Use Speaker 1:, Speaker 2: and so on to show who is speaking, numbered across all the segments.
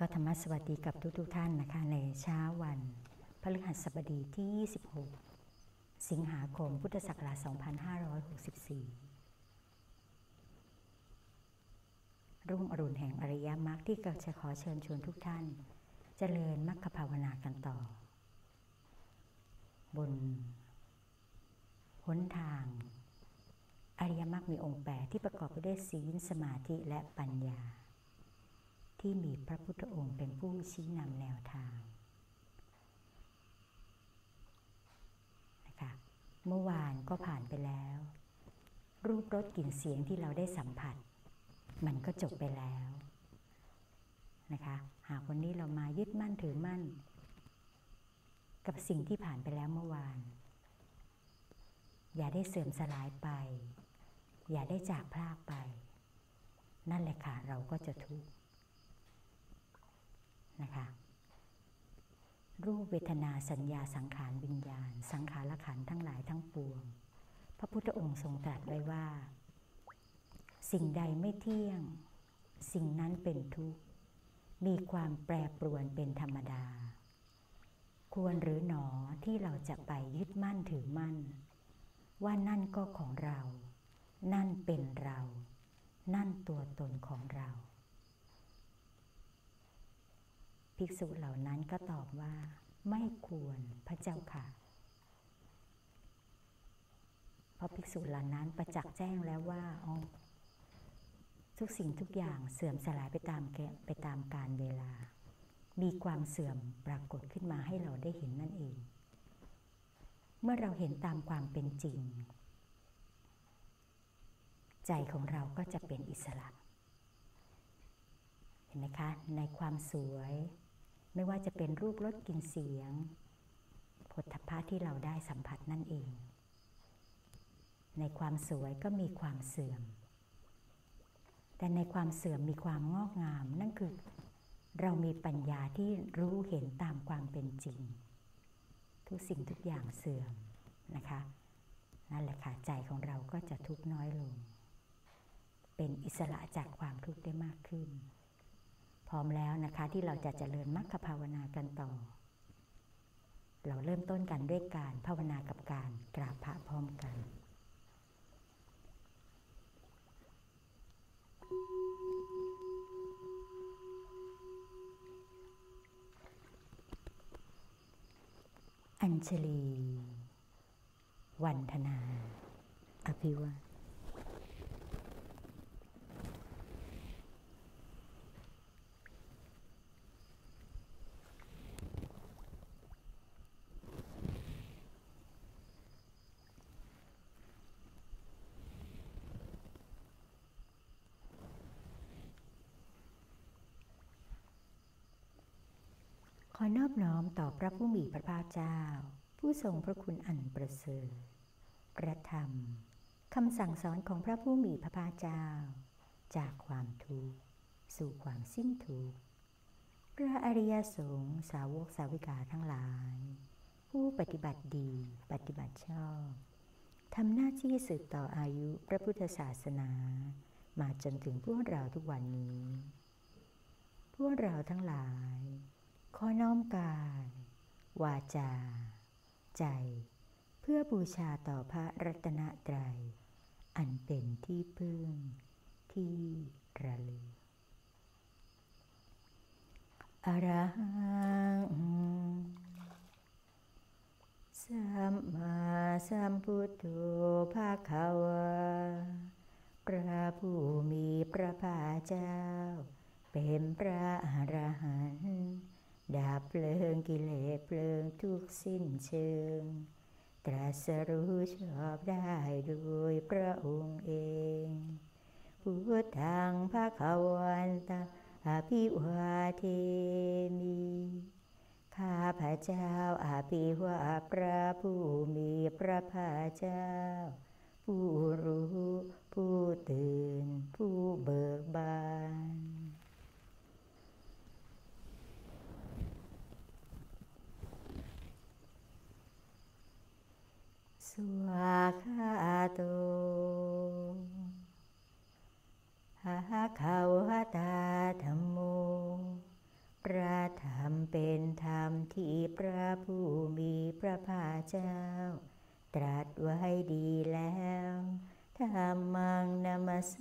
Speaker 1: ก็ธรรมสวัสดีกับทุกทุกท่านนะคะในเช้าวันพฤหัสบดีที่ 26 สิงหาคมพุทธศักราช 2564 รุ่งอรุณแห่งอริยมรรคที่กจะขอเชิญชวนทุกท่านจเจริญมรรคภาวนากันต่อ บนหนทาง อริยมรรคมีองค์แปดที่ประกอบไปด้วยศีลสมาธิและปัญญา ที่มีพระพุทธองค์เป็นผู้ชี้นำแนวทางนะคะเมื่อวานก็ผ่านไปแล้ว รูปรสกลิ่นเสียงที่เราได้สัมผัส มันก็จบไปแล้วนะคะหากวันนี้เรามายึดมั่นถือมั่น กับสิ่งที่ผ่านไปแล้วเมื่อวาน อย่าได้เสื่อมสลายไป อย่าได้จากพลากไป นั่นแหละค่ะ เราก็จะทุกข์ นะคะ รูปเวทนาสัญญาสังขารวิญญาณ สังขารขันทั้งหลายทั้งปวง พระพุทธองค์ทรงตรัสไว้ว่า สิ่งใดไม่เที่ยง สิ่งนั้นเป็นทุกข์ มีความแปรปรวนเป็นธรรมดา ควรหรือหนอที่เราจะไปยึดมั่นถือมั่น ว่านั่นก็ของเรา นั่นเป็นเรา นั่นตัวตนของเรา ภิกษุเหล่านั้นก็ตอบว่า ไม่ควรพระเจ้าค่ะ เพราะภิกษุเหล่านั้นประจักษ์แจ้งแล้วว่าอ๋อทุกสิ่งทุกอย่างเสื่อมสลายไปตามแกไปตามการเวลา มีความเสื่อมปรากฏขึ้นมาให้เราได้เห็นนั่นเอง เมื่อเราเห็นตามความเป็นจริง ใจของเราก็จะเป็นอิสระ เห็นไหมคะ ในความสวย ไม่ว่าจะเป็นรูปรสกลิ่นเสียงผลทพะที่เราได้สัมผัสนั่นเอง ในความสวยก็มีความเสื่อม แต่ในความเสื่อมมีความงอกงาม นั่นคือ เรามีปัญญาที่รู้เห็นตามความเป็นจริง ทุกสิ่งทุกอย่างเสื่อมนะคะนั่นแหละค่ะใจของเราก็จะทุกข์น้อยลง เป็นอิสระจากความทุกข์ได้มากขึ้น พร้อมแล้วนะคะที่เราจะเจริญมรรคภาวนากันต่อ เราเริ่มต้นกันด้วยการภาวนากับการกราบพระพร้อมกันอัญชลี วันธนา อภิวาขอ น้อมต่อพระผู้มีพระภาคเจ้า ผู้ทรงพระคุณอันประเสริฐพระธรรมคำสั่งสอนของพระผู้มีพระภาคเจ้า จากความทุกข์สู่ความสิ้นทุกข์พระอริยสงฆ์สาวกสาวิกาทั้งหลาย ผู้ปฏิบัติดีปฏิบัติชอบทำหน้าที่สืบต่ออายุพระพุทธศาสนา มาจนถึงพวกเราทุกวันนี้ พวกเราทั้งหลาย ขอน้อมกาย วาจา ใจ เพื่อบูชาต่อพระรัตนตรัย อันเป็นที่พึ่ง ที่ระลึกอรหังสัมมาสัมพุทโธภาคาวะพระผู้มีพระภาคเจ้า เป็นพระอรหันต์ ดาบเพลิงกิเลสเพลิงทุกสิ้นเชิง ตรัสรู้ชอบได้โดยพระองค์เองพุทธังพระขวันตาอภิวาเทมี ข้าพระเจ้าอาภิวาพระผู้มีพระภาเจ้า ผู้รู้ ผู้ตื่น ผู้เบิกบาน สุอาคาโตหาขาวตาธรรมโม พระธรรมเป็นธรรมที่พระผู้มีพระภาคเจ้า ตรัสไว้ดีแล้วธรรมังนามัส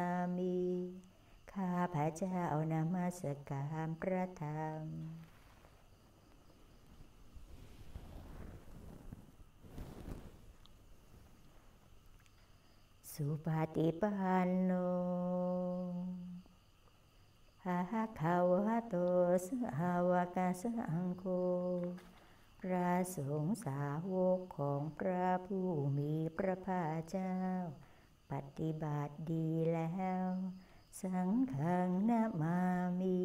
Speaker 1: ามีข้าพระเจ้านมัสการพระธรรม สุปฏิปันโนภะคะวะโตสาวกสังโฆพระสงฆ์สาวกของพระผู้มีพระภาคเจ้า ปฏิบัติดีแล้ว สังฆังนามามี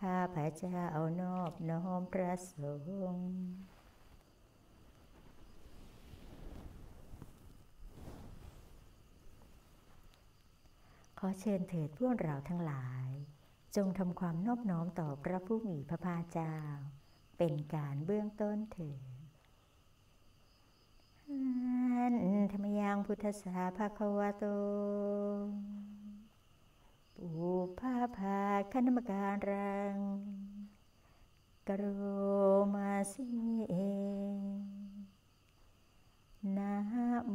Speaker 1: ข้าพระเจ้านอบน้อมพระสงฆ์ ขอเชิญเถิดพวกเราทั้งหลาย จงทำความนอบน้อมต่อพระผู้มีพระภาคเจ้า เป็นการเบื้องต้นเถิดธรรมยังพุทธสาภาควโตปูพาภาคณมการรังกโรมาสิเอนะโม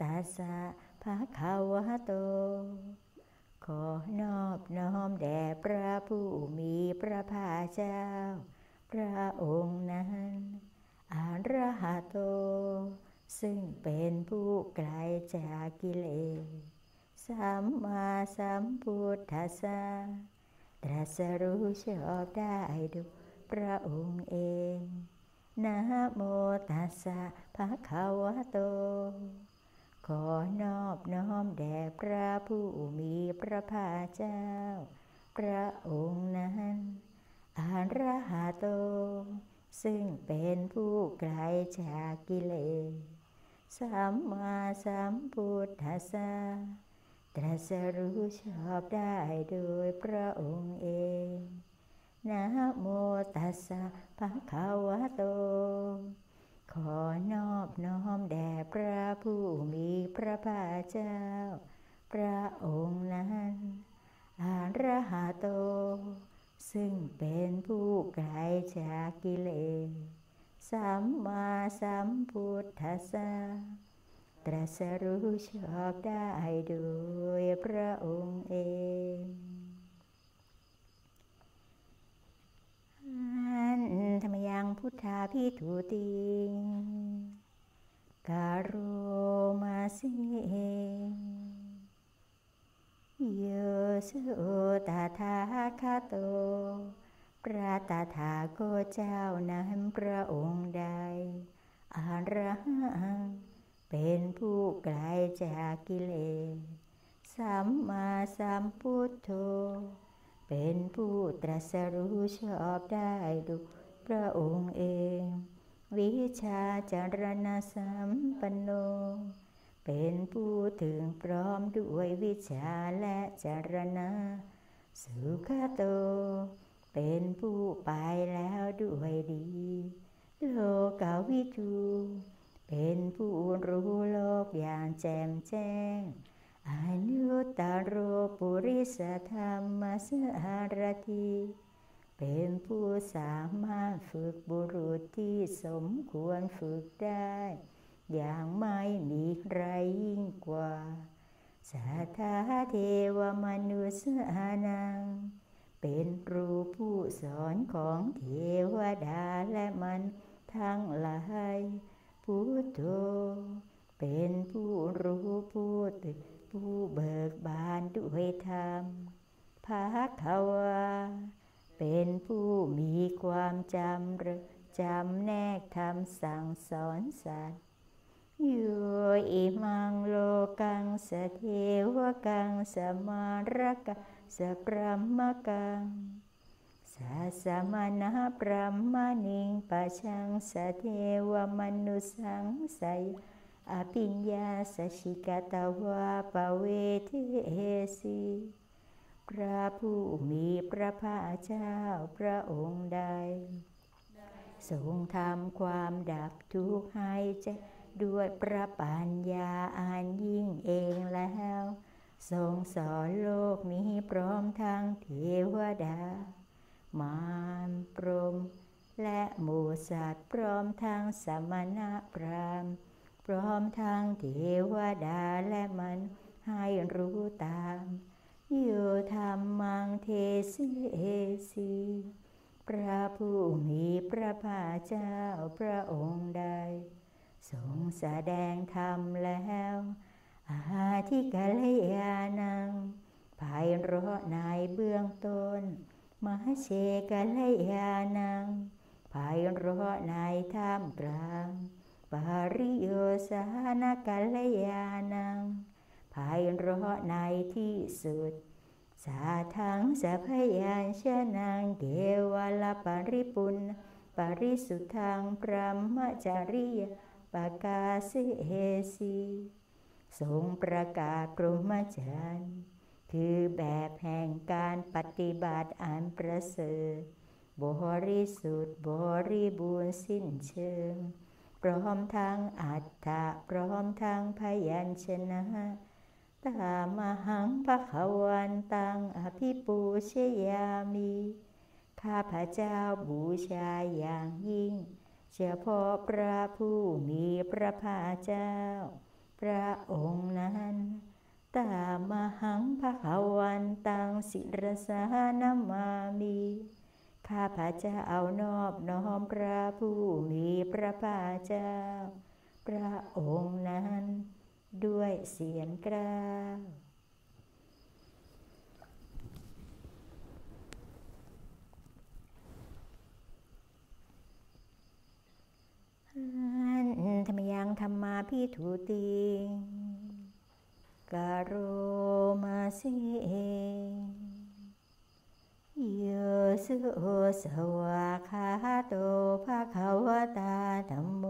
Speaker 1: ตัสสะภะคะวะโต อนอบน้อมแด่พระผู้มีพระภาคเจ้า พระองค์นั้นอาระหะโต ซึ่งเป็นผู้ไกลจากกิเลส สัมมาสัมพุทธัสสะตรัสรู้ชอบได้ดูพระองค์เองนะโมตัสสะภะคะวะโต ขอนอบน้อมแด่พระผู้มีพระภาคเจ้า พระองค์นั้นอาระหะโต ซึ่งเป็นผู้ไกลจากกิเลสสัมมาสัมพุทธัสสะตรัสรู้ชอบได้โดยพระองค์เองนะโมตัสสะภะคะวะโต ขอนอบน้อมแด่พระผู้มีพระภาคเจ้า พระองค์นั้นอาระหะโต ซึ่งเป็นผู้ไกลจากกิเลสสัมมาสัมพุทธัสสะตรัสรู้ชอบได้โดยพระองค์เอง ธรรมยังพุทธาพิทุติการโรมาสิโยสุตถาคาโต พระตถาคตเจ้านั้นพระองค์ใดอารหังเป็นผู้ไกลจากกิเลส สัมมาสัมพุทโธ เป็นผู้ตรัสรู้ชอบได้ดูพระองค์เอง วิชาจารณสัมปันโน เป็นผู้ถึงพร้อมด้วยวิชาและจารณะ สุขโต เป็นผู้ไปแล้วด้วยดี โลกาวิจู เป็นผู้รู้โลกอย่างแจ่มแจ้ง อนุตารโรปุริสธรรมสารทีเป็นผู้สามารถฝึกบุรุษที่สมควรฝึกได้ อย่างไม่มีใครยิ่งกว่าสัทธาเทวมนุษย์นัง เป็นครูผู้สอนของเทวดาและมันทั้งหลายพุทโธ เป็นผู้รู้ผู้ตื่นผู้เบิกบานด้วยธรรมภาควาเป็นผู้มีความจำรจำแนกธรรมสั่งสอนสัตว์โยอิมังโลกังสเทวกังสมารกังสปรมกังสัสมานาปรมณิงปัชังสเทวมนุสังสย อภิญญาสชิกตาวาปเวทิเอสีพระผู้มีพระภาคเจ้าพระองค์ใดทรงทำความดับทุกข์ให้ใจด้วยพระปัญญาอันยิ่งเองแล้ว ทรงสอนโลกนี้พร้อมทั้งเทวดา มารพรม และหมูสัตว์พร้อมทางสมณะพราม พร้อมทางเทวดาและมันให้รู้ตามโยธรรมังเทสิเอสีพระผู้มีพระภาคเจ้าพระองค์ใดทรงแสดงธรรมแล้วอาทิกัลยานังภายเราะในเบื้องต้นมหเชกัลยานังภายเราะในท่ามกลาง ปาริโยสานกัลยานังภายเราะในที่สุด สาทังสัพยานชนังเกวลปริปุณปริสุทธังพระมจริยปกาสิเฮสีทรงประกาศกรมจันทร์คือแบบแห่งการปฏิบัติอันประเสริฐบริสุทธิ์บริบูรณ์สิ้นเชิง พร้อมทั้งอัตถะพร้อมทั้งพยัญชนะตามหังพระขวันตังอภิปูชยามีข้าพระเจ้าบูชาอย่างยิ่งเฉพาะพระผู้มีพระภาคเจ้า พระองค์นั้นตามหังพระขวันตังสิรสานามามี ข้าพระเจ้าเอานอบน้อมพระผู้มีพระภาคเจ้า พระองค์นั้นด้วยเสียงกล้าวธรรมยังธรรมาพิถูติงกโรมาสิ โยสุสวาคาโตภาคาวตาธรรมโม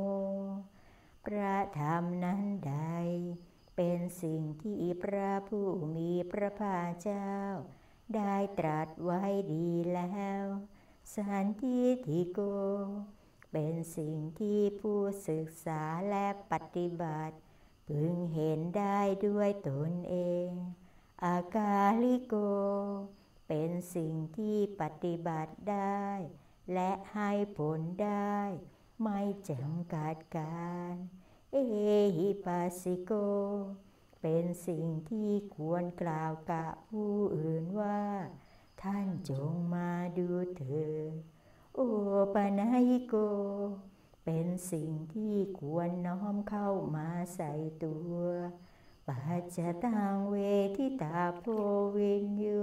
Speaker 1: พระธรรมนั้นใด เป็นสิ่งที่พระผู้มีพระภาคเจ้า ได้ตรัสไว้ดีแล้ว สันติทิโก เป็นสิ่งที่ผู้ศึกษาและปฏิบัติ พึงเห็นได้ด้วยตนเอง อากาลิโก เป็นสิ่งที่ปฏิบัติได้ และให้ผลได้ ไม่จำกัดการ เอหิปัสสิโก เป็นสิ่งที่ควรกล่าวกับผู้อื่นว่า ท่านจงมาดูเถิดโอปนายโก เป็นสิ่งที่ควรน้อมเข้ามาใส่ตัวปัจจตังเวทิตาโพวินยู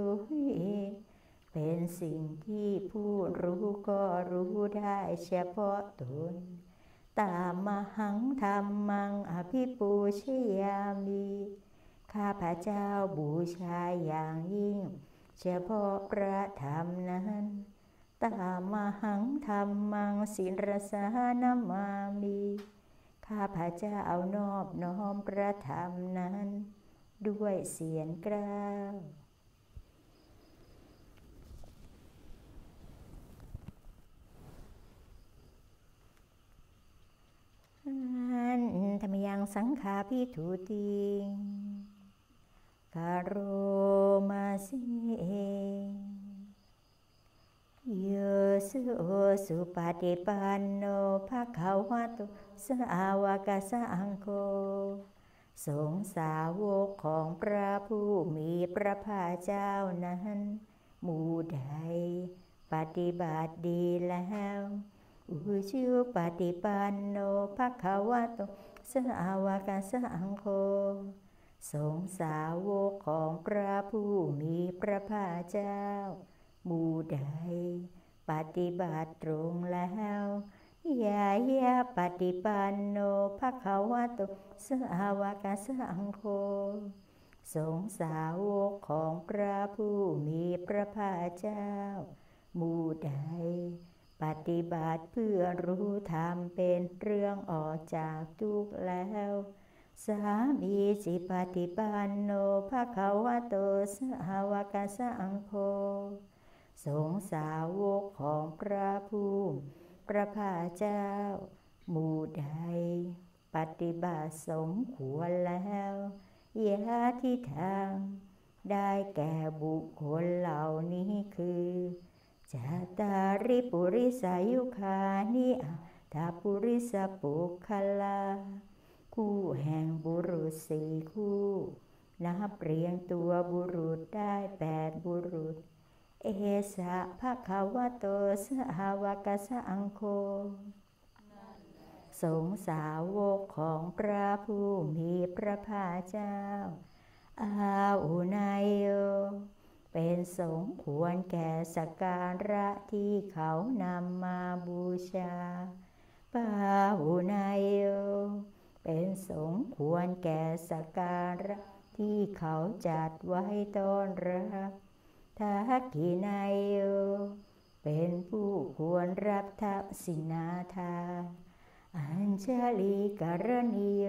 Speaker 1: สิ่งที่ผู้รู้ก็รู้ได้เฉพาะตน ตามมหังธรรมังอภิปูชยามีข้าพระเจ้าบูชาอย่างยิ่ง เฉพาะพระธรรมนั้น ตามหังธรรมังสิรสานามามีข้าพระเจ้าเอานอบน้อมพระธรรมนั้น ด้วยเสียงกล้าว ธรรมยังสังขาพิถูติคารมาสิเอโยสุสุปฏิปันโนภะคะวะโตสาวกสังโฆสงสาวกของพระผู้มีพระภาคเจ้านั้น หมู่ใดปฏิบัติดีแล้ว อุชิวปฏิปันโนภะคะวะโตสาวกสังโฆสงสาวกของพระผู้มีพระภาคเจ้าบูใด ปฏิบัติตรงแล้วยายาปฏิปันโนภะคะวะโตสาวกสังโฆสงสาวกของพระผู้มีพระภาคเจ้า มูใด ปฏิบัติเพื่อรู้ธรรมเป็นเรื่องออกจากทุกข์แล้ว สามีสิปฏิปันโนภะคะวะโตสาวกสังโฆสงสาวกของพระผู้พระภาเจ้า หมู่ใด ปฏิบัติสมควรแล้วยาที่ทาง ได้แก่บุคคลเหล่านี้คือ จัตตาริปุริสายุคานิอัตถปุริสปุคลา คู่แห่งบุรุษสี่คู่นับเรียงตัวบุรุษได้แปดบุรุษ เอสะภะคะวะโตสหาวกสังโฆสงสาวกของพระผู้มีพระภาคเจ้า อาอุนายโย เป็นสงควรแก่สกการะที่เขานำมาบูชาปาอุนายโยเป็นสงควรแก่สการะที่เขาจัดไว้ต้อนรับทักขินายโยเป็นผู้ควรรับทักษินาทา อัญชลีกรณิโย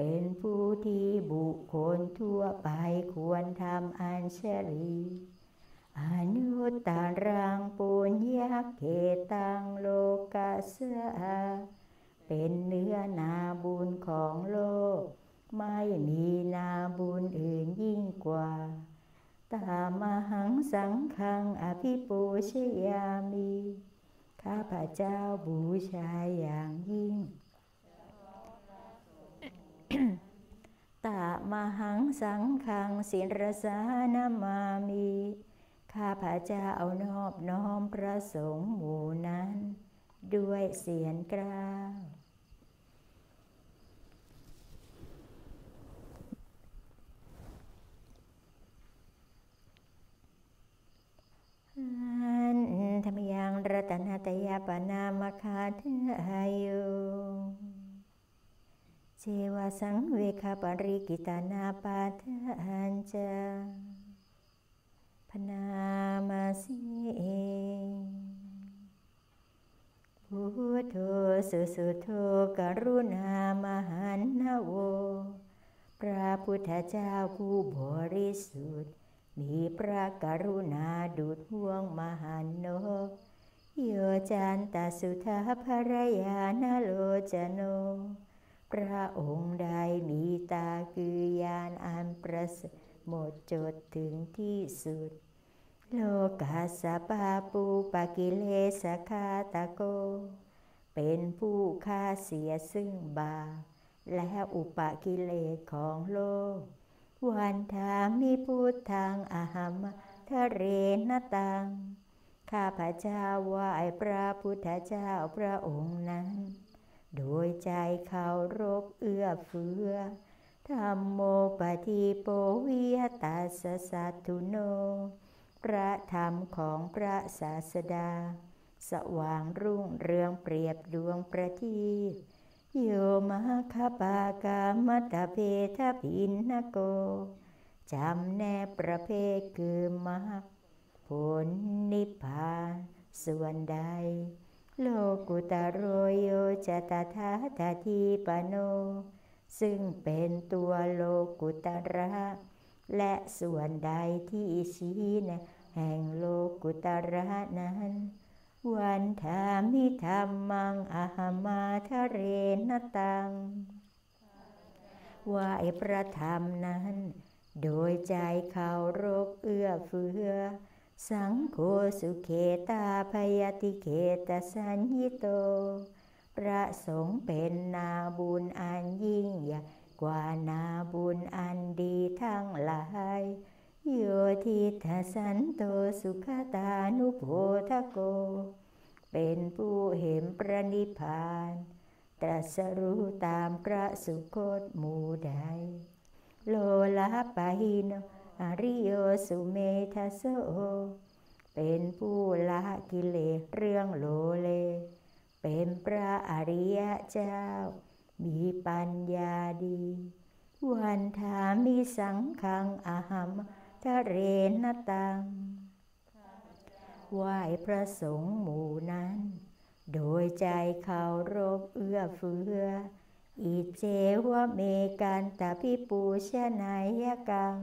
Speaker 1: เป็นผู้ที่บุคคลทั่วไปควรทำอัญชลีอนุตตรังปุญญาเกตังโลกัสสะเป็นเนื้อนาบุญของโลก ไม่มีนาบุญอื่นยิ่งกว่า ตามหังสังขังอภิปูชยามี ข้าพระเจ้าบูชาอย่างยิ่ง ตามหังสังขังศิรสานามามี ข้าพระเจ้าเอานอบน้อมพระสงฆ์หมู่นั้น ด้วยเสียงกล้าวธรรมยังรัตนตยาปนามคาทอายุ เจวสังเวคาปริกิตานาปาทานจาพนามาสีพุทโธสุสุโธกรุณามหันนโว พระพุทธเจ้าผู้บริสุทธิ์ มีพระกรุณาดุดห่วงมหันโนโยจันตสุทาภรยานโลจโน พระองค์ใดมีตาคือยานอันประเสริฐหมดจดถึงที่สุด โลกาสปาปูปกิเลสคาตะโก เป็นผู้ฆ่าเสียซึ่งบาปและอุปกิเลสของโลก วันทามิพุทธังอาหมทะเรนตัง ข้าพระเจ้าไหว้พระพุทธเจ้าพระองค์นั้น โดยใจเคารพเอื้อเฟื้อธรรมโมปฏิโปวิยตาสสัตตุโน พระธรรมของพระศาสดา สว่างรุ่งเรืองเปรียบดวงประทีปโยมาคปากามตะเพทพินนโก จำแนประเภทคือมรรคผลนิพพานส่วนใด โลกุตโรโยจตถาตทีปโน ซึ่งเป็นตัวโลกุตระ และส่วนใดที่ชี้นะแห่งโลกุตระนั้น วันธามิธรรมังอาหามาทะเรนตังว่าไอประธรรมนั้น โดยใจเขารบเอื้อเฟื้อ สังโฆสุเขตาพยติเขตสัญญิโต พระสงฆ์เป็นนาบุญอันยิ่งใหญ่กว่านาบุญอันดีทั้งหลายโยทิทัสันโตสุขตานุโพธโก เป็นผู้เห็นประนิพานตรัสรู้ตามพระสุคตหมู่ใดโลลาปาหิโน อริโยสุเมทัสโอเป็นผู้ละกิเลสเรื่องโลเล เป็นพระอริยเจ้า มีปัญญาดี วันทามิสังขังอาหามทะเรนตังไหว้พระสงฆ์หมู่นั้น โดยใจเขารบเอื้อเฟื้ออิเจวะเมกันตาพิปูชนายกัง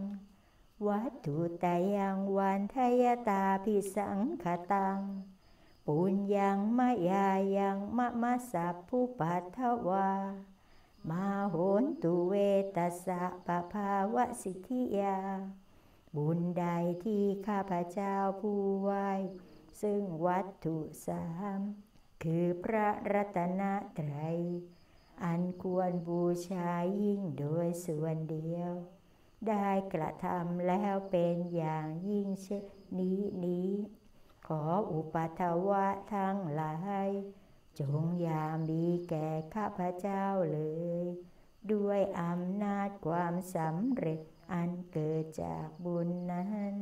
Speaker 1: วัตถุตายังวันทยตาพิสังขตัง ปุญยังมายายังมะมะสัพผู้ปัทถวา มาโหนตุเวตัสสะปะภาวะสิทธิยา บุญใดที่ข้าพเจ้าผู้ไหวซึ่งวัตถุสามคือพระรัตนตรัย อันควรบูชายิ่งโดยส่วนเดียว ได้กระทำแล้วเป็นอย่างยิ่งเช่นนี้นี้ ขออุปัทวะทั้งหลาย จงอย่ามีแก่ข้าพเจ้าเลย ด้วยอำนาจความสำเร็จอันเกิดจากบุญนั้น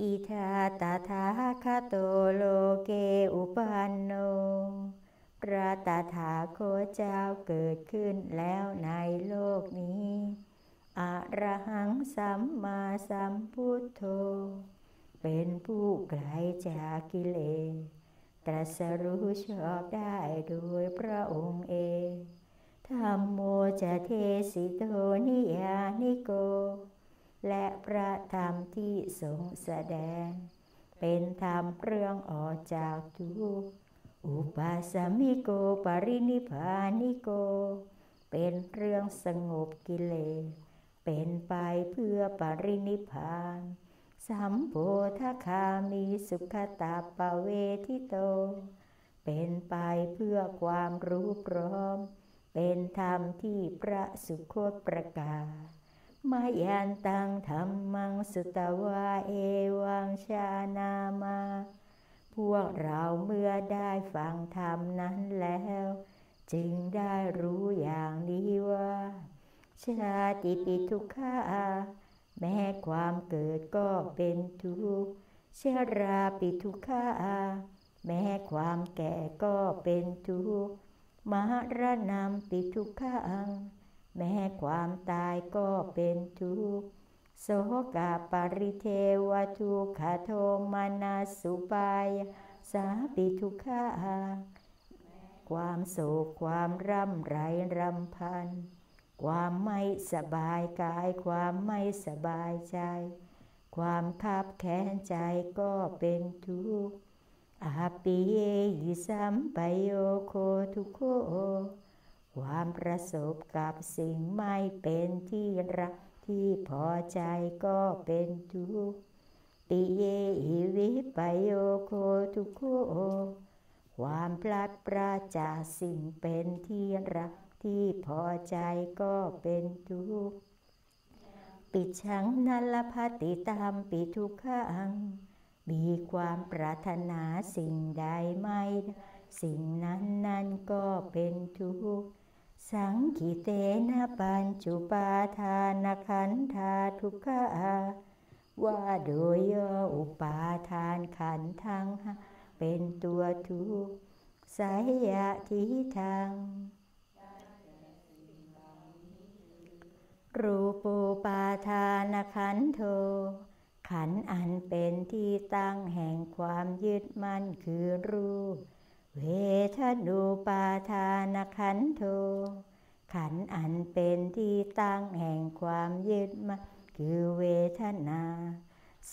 Speaker 1: อิทาตาทาคาโตโลเกอุปันโน พระตถาโคเจ้าเกิดขึ้นแล้วในโลกนี้อรหังสัมมาสัมพุทโธ เป็นผู้ไกลจากกิเลสตรัสรู้ชอบได้โดยพระองค์เองธรรมโมจะเทสิโตนิยานิโก และพระธรรมที่ทรงแสดง เป็นธรรมเรื่องออกจากทุกข์ อุปาสมิโกปรินิพานิโก เป็นเรื่องสงบกิเลส เป็นไปเพื่อปรินิพาน สัมโพธคามีสุขตาปเวทิโต เป็นไปเพื่อความรู้พร้อม เป็นธรรมที่พระสุคตประกาศมายันตังธรรมังสุตวาเอวังชานามา พวกเราเมื่อได้ฟังธรรมนั้นแล้ว จึงได้รู้อย่างนี้ว่าชาติปิทุกขาแม้ความเกิดก็เป็นทุกข์ชราปิทุกขาแม้ความแก่ก็เป็นทุกข์มรณะปิทุกขังแม้ความตายก็เป็นทุกข์ โสกาปริเทวทุกขโทมานาสุปายสาปิทุกขังความโศกความร่ำไรรำพัน ความไม่สบายกาย ความไม่สบายใจ ความคับแค้นใจก็เป็นทุกข์อาปิเยยิสัมปโยโคทุโค ความประสบกับสิ่งไม่เป็นที่รัก ที่พอใจก็เป็นทุกข์ปิเยหิวิปโยโคทุกโคความพลัดปราจากสิ่งเป็นที่รักที่พอใจก็เป็นทุกข์ปิชังนัลภติตามปิทุกขัง มีความปรารถนาสิ่งใดไม่ สิ่งนั้นนั้นก็เป็นทุกข์ สังกิเตนะปัญจุปาทานขันธาทุกขาว่าโดยย่ออุปาทานขันทังเป็นตัวทุกสายยะทิทางรูปูปาทานขันโท ขันอันเป็นที่ตั้งแห่งความยึดมั่นคือรูป เวทนูปาทานขันโท ขันอันเป็นที่ตั้งแห่งความยึดมั่นคือเวทนา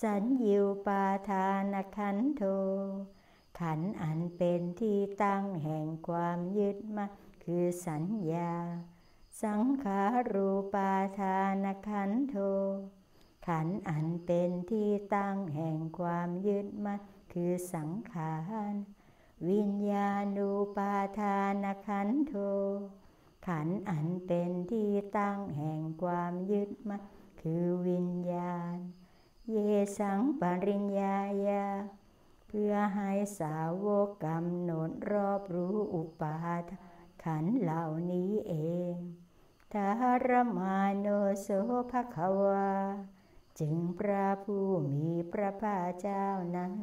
Speaker 1: สัญญูปาทานขันโท ขันอันเป็นที่ตั้งแห่งความยึดมั่นคือสัญญา สังขารูปาทานขันโท ขันอันเป็นที่ตั้งแห่งความยึดมั่นคือสังขาร วิญญาณูปาทานขันโทขันอันเป็นที่ตั้งแห่งความยึดมั่นคือวิญญาณ เยสังปริญญายา เพื่อให้สาวกกำหนดรอบรู้อุปาทขันเหล่านี้เองทารมาโนโสภควา จึงพระผู้มีพระภาคเจ้านั้น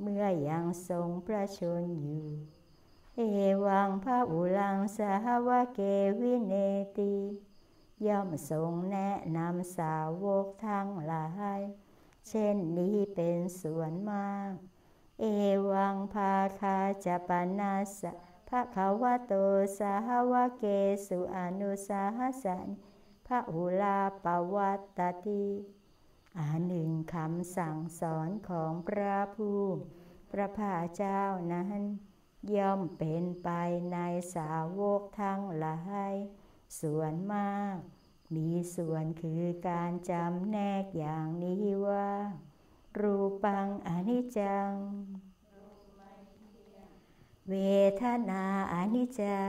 Speaker 1: เมื่อยังทรงพระชนอยู่ เอวังพระอุลังสาวะเกวิเนติ ย่อมทรงแนะนำสาวกทั้งหลาย เช่นนี้เป็นส่วนมาก เอวังภาคาจะปนาสะพระขาวโตสาวะเกสุอนุสาสันพระอุลาปวัตติ อาหนึ่งคำสั่งสอนของพระผู้พระภาเจ้านั้น ย่อมเป็นไปในสาวกทั้งหลายส่วนมาก มีส่วนคือการจำแนกอย่างนี้ว่า รูปังอนิจจัง เวทนาอนิจจา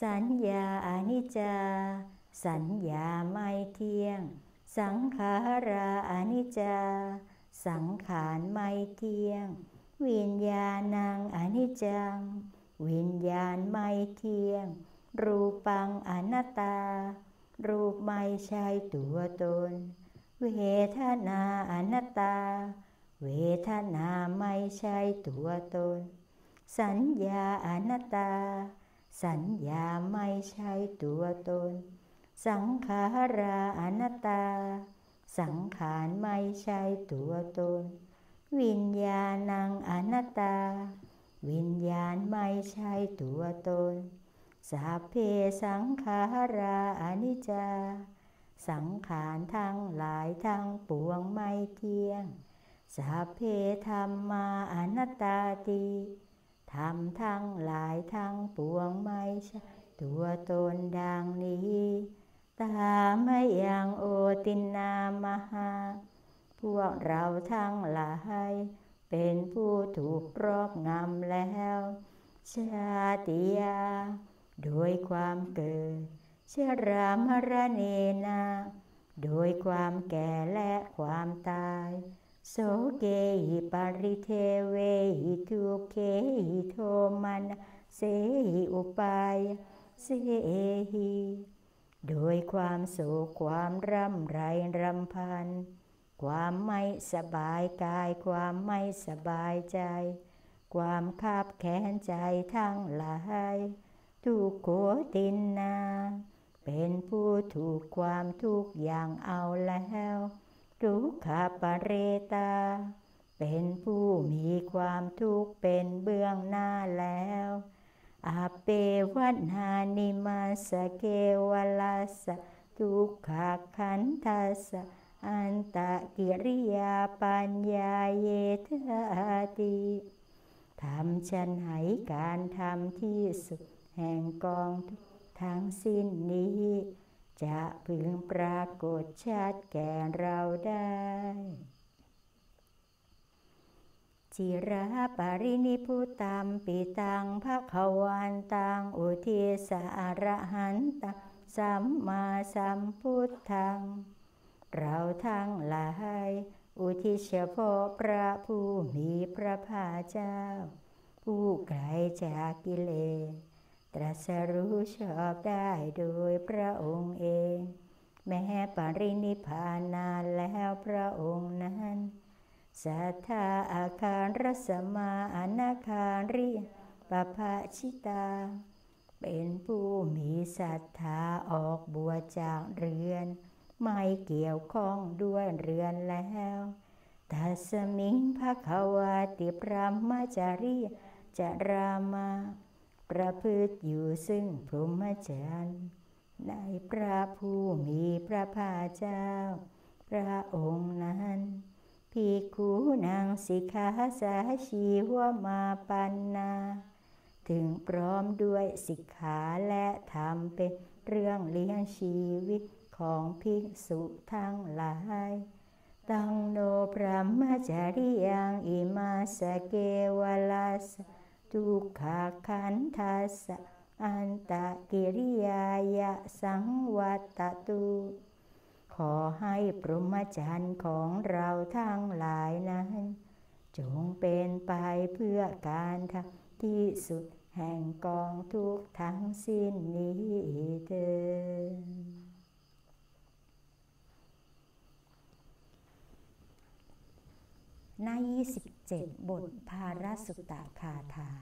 Speaker 1: สัญญาอนิจจา สัญญาไม่เที่ยง สังขาราอนิจจา สังขารไม่เที่ยง วิญญาณังอนิจจัง วิญญาณไม่เที่ยง รูปังอนัตตา รูปไม่ใช่ตัวตน เวทนาอนัตตา เวทนาไม่ใช่ตัวตน สัญญาอนัตตา สัญญาไม่ใช่ตัวตน สังขาราอนัตตา สังขารไม่ใช่ตัวตน วิญญาณังอนัตตา วิญญาณไม่ใช่ตัวตนสัพเพสังขาราอนิจจา สังขารทั้งหลายทั้งปวงไม่เที่ยงสัพเพธรรมาอนัตตาติธรรมทั้งหลายทั้งปวงไม่ใช่ตัวตนดังนี้ ตามไม่ยังโอตินามหา พวกเราทั้งหลาย เป็นผู้ถูกรอบงำแล้ว ชาติยา โดยความเกิด ชรามรเนนา โดยความแก่และความตาย โสเกหิปาริเทเวหิทุเคหิโทมันเสหิอุปายเสหิ โดยความโศกความร่ำไรรำพัน ความไม่สบายกาย ความไม่สบายใจ ความขับแค้นใจทั้งหลายทุกโขตินนา เป็นผู้ถูกความทุกอย่างเอาแล้วทุกขปเรตา เป็นผู้มีความทุกข์เป็นเบื้องหน้าแล้ว อาเปวันานิมาสเกวลาสทุกขขันทัสอันตะกิริยาปัญญาเยทาติทำฉันให้การทำที่สุดแห่งกองทั้งสิ้นนี้ จะพึงปรากฏชัดแก่เราได้ จิระปรินิพุตัมปิตังภควันตังอุทิสอรหันตังสัมมาสัมพุทธัง เราทั้งหลาย อุทิศเฉพาะพระผู้มีพระภาคเจ้า ผู้ไกลจากกิเลสตรัสรู้ชอบได้โดยพระองค์เอง แม้ปรินิพพานนานแล้วพระองค์นั้น สัทธาอาคารรสมาอนาคาริปภาชิตา เป็นผู้มีศรัทธาออกบัวจากเรือน ไม่เกี่ยวข้องด้วยเรือนแล้วทัสมิงภควาติพรหมจารีจารามา ประพฤติอยู่ซึ่งพรหมจรรย์ในพระผู้มีพระภาเจ้า พระองค์นั้น ภิกขุนางสิกขาสาชีวมาปันนา ถึงพร้อมด้วยสิกขาและธรรมเป็นเรื่องเลี้ยงชีวิตของภิกษุทั้งหลาย ตังโนพระมจาริยังอิมาสเกวลาสทุกขาขันทัสอันตะกิริยายะสังวัตตุ อให้พรหมจรรย์ของเราทั้งหลายนั้น จงเป็นไปเพื่อการทำที่สุดแห่งกองทุกทั้งสิ้นนี้เถิดหน้า27 บทภารสุตตาคาถา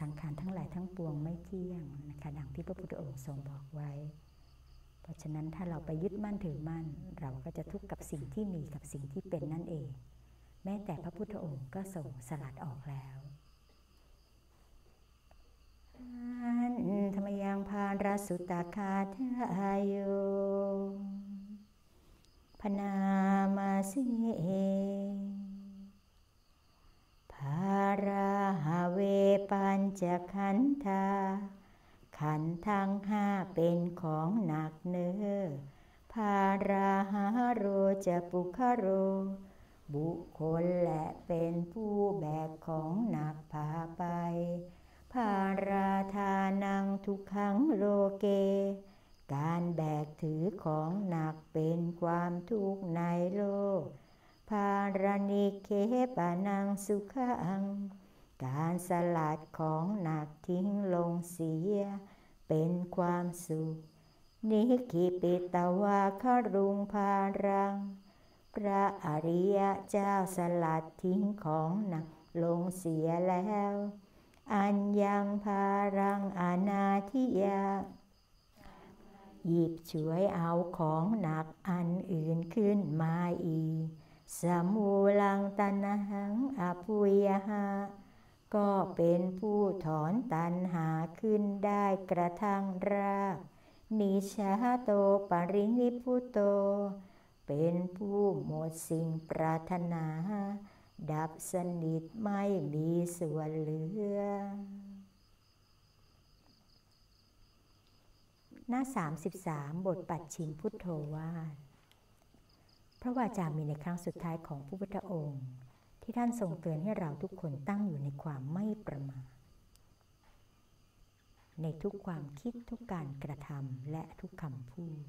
Speaker 1: สังขารทั้งหลายทั้งปวงไม่เที่ยงนะคะดังที่พระพุทธองค์ทรงบอกไว้ เพราะฉะนั้นถ้าเราไปยึดมั่นถือมั่น เราก็จะทุกข์กับสิ่งที่มีกับสิ่งที่เป็นนั่นเอง แม้แต่พระพุทธองค์ก็ทรงสลัดออกแล้วอนธรรมยังพานรสุตาคาทายโยพนามาสิเอาราหาเวปัญจขันธา ขันทั้งห้าเป็นของหนักเนื้อ ภาราหาโรจะปุคโร บุคคลและเป็นผู้แบกของหนักพาไป ภาราทานังทุกขังโลเก การแบกถือของหนักเป็นความทุกข์ในโลก ภารณิเคปานังสุขัง การสลัดของหนักทิ้งลงเสีย เป็นความสุข นิคิปิตวาครุงพารัง พระอริยเจ้าสลัดทิ้งของหนักลงเสียแล้ว อันยังพารังอนาทิยาหยิบช่วยเอาของหนักอันอื่นขึ้นมาอีก สมูลังตันหังอภุยหาก็เป็นผู้ถอนตันหาขึ้นได้กระทั่งรากนิชาโตปรินิพุโต เป็นผู้หมดสิ่งปรารถนา ดับสนิทไม่มีส่วนเหลือ หน้า 33 บทปัดชิมพุทโธวาท พระวาจามีในครั้งสุดท้ายของพระพุทธองค์ ที่ท่านทรงเตือนให้เราทุกคนตั้งอยู่ในความไม่ประมาทในทุกความคิดทุกการกระทำและทุกคำพูด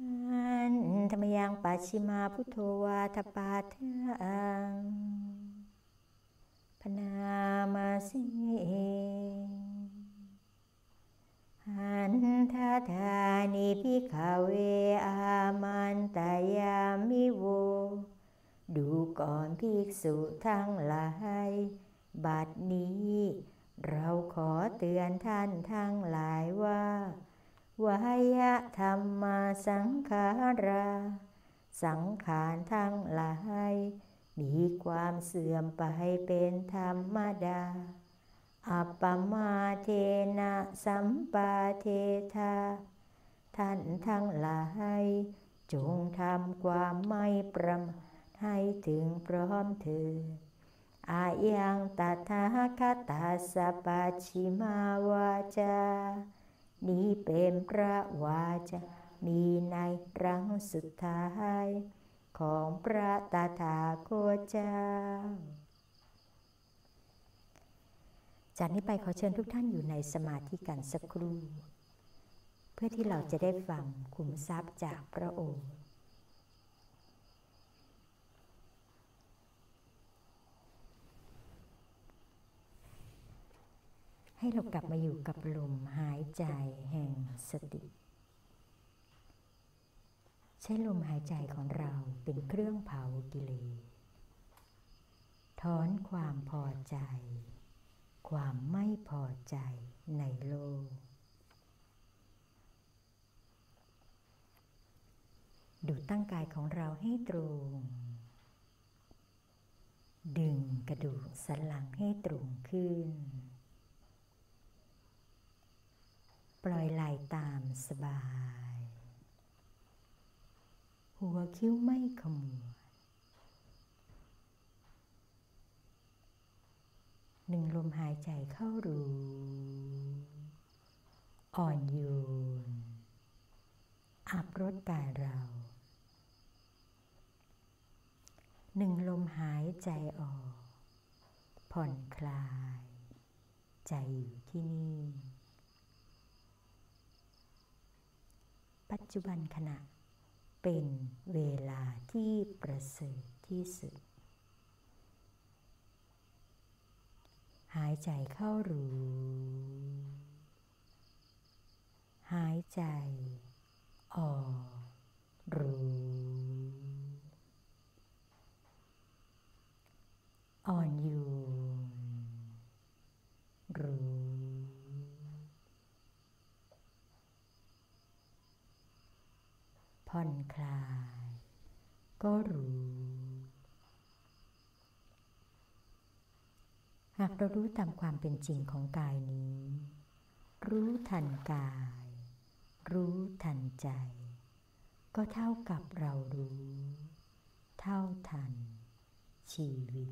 Speaker 1: อันธรรมยังปัจฉิมาพุทโธวาทปาเทอังพนามาสิ หันทาธานิพิขเวอามันตยามิโว ดูก่อนภิกษุทั้งหลายบัดนี้ เราขอเตือนท่านทั้งหลายว่าวายะธรรมาสังขารา สังขารทั้งหลาย มีความเสื่อมไปเป็นธรรมดา อัปปมาเทนะสัมปาเทธาท่านทั้งหลายจงทำความไม่ประมาทให้ถึงพร้อมเถิดอายังตถาคตาสปัจฉิมาวาจา นี้เป็นพระวาจา มีในครั้งสุดท้าย ของพระตถาคตเจ้า จากนี้ไปขอเชิญทุกท่านอยู่ในสมาธิกันสักครู่ เพื่อที่เราจะได้ฟังคุมทรัพย์จากพระองค์ให้เรากลับมาอยู่กับลมหายใจแห่งสติ ใช้ลมหายใจของเราเป็นเครื่องเผากิเลสถอนความพอใจ ความไม่พอใจในโลก ดูตั้งกายของเราให้ตรง ดึงกระดูกสันหลังให้ตรงขึ้น ปล่อยไหลตามสบาย หัวคิ้วไม่ขมวด หนึ่งลมหายใจเข้ารูอ่อนโยนอับรถกายเรา หนึ่งลมหายใจออก ผ่อนคลาย ใจอยู่ที่นี่ ปัจจุบันขณะเป็นเวลาที่ประเสริฐที่สุดายใจเข้ารูหายใจ ออกรูอ่อนโยนรู้ ผ่อนคลาย ก็รู้ หากเรารู้ตามความเป็นจริงของกายนี้ รู้ทันกาย รู้ทันใจ ก็เท่ากับเรารู้ เท่าทัน ชีวิต